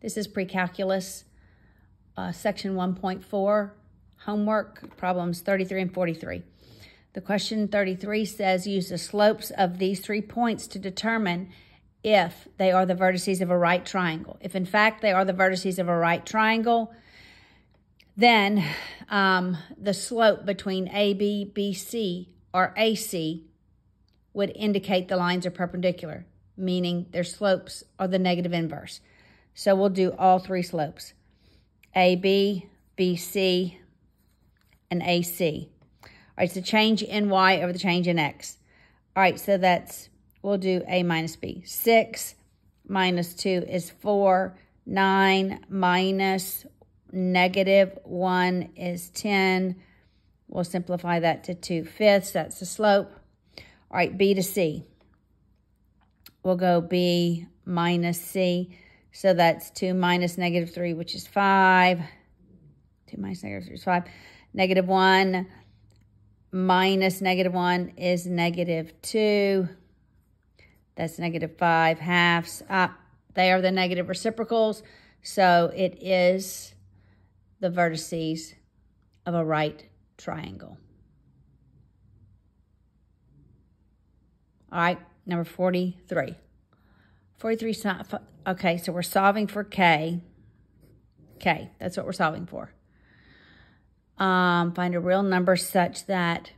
This is pre-calculus, uh, section 1.4, homework, problems 33 and 43. The question 33 says use the slopes of these three points to determine if they are the vertices of a right triangle. If in fact they are the vertices of a right triangle, then um, the slope between AB, BC, or AC would indicate the lines are perpendicular, meaning their slopes are the negative inverse. So we'll do all three slopes, AB, BC, and AC. All right, so change in Y over the change in X. All right, so that's, we'll do A minus B. 6 minus 2 is 4. 9 minus negative 1 is 10. We'll simplify that to 2 fifths. That's the slope. All right, B to C. We'll go B minus C. So that's 2 minus negative 3, which is 5. 2 minus negative 3 is 5. Negative 1 minus negative 1 is negative 2. That's negative 5 halves. Uh, they are the negative reciprocals. So it is the vertices of a right triangle. All right, number 43. 43, okay, so we're solving for K. K, that's what we're solving for. Um, find a real number such that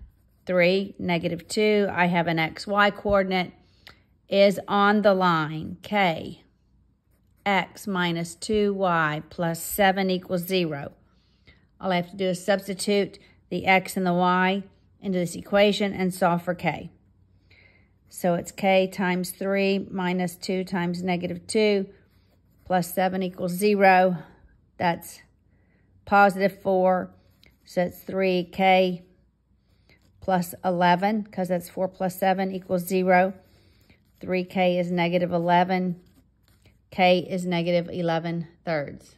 3, negative 2, I have an xy coordinate, is on the line K, x minus 2y plus 7 equals 0. All I have to do is substitute the x and the y into this equation and solve for k. So it's k times 3 minus 2 times negative 2 plus 7 equals 0. That's positive 4. So it's 3k plus 11 because that's 4 plus 7 equals 0. 3k is negative 11. k is negative 11 thirds.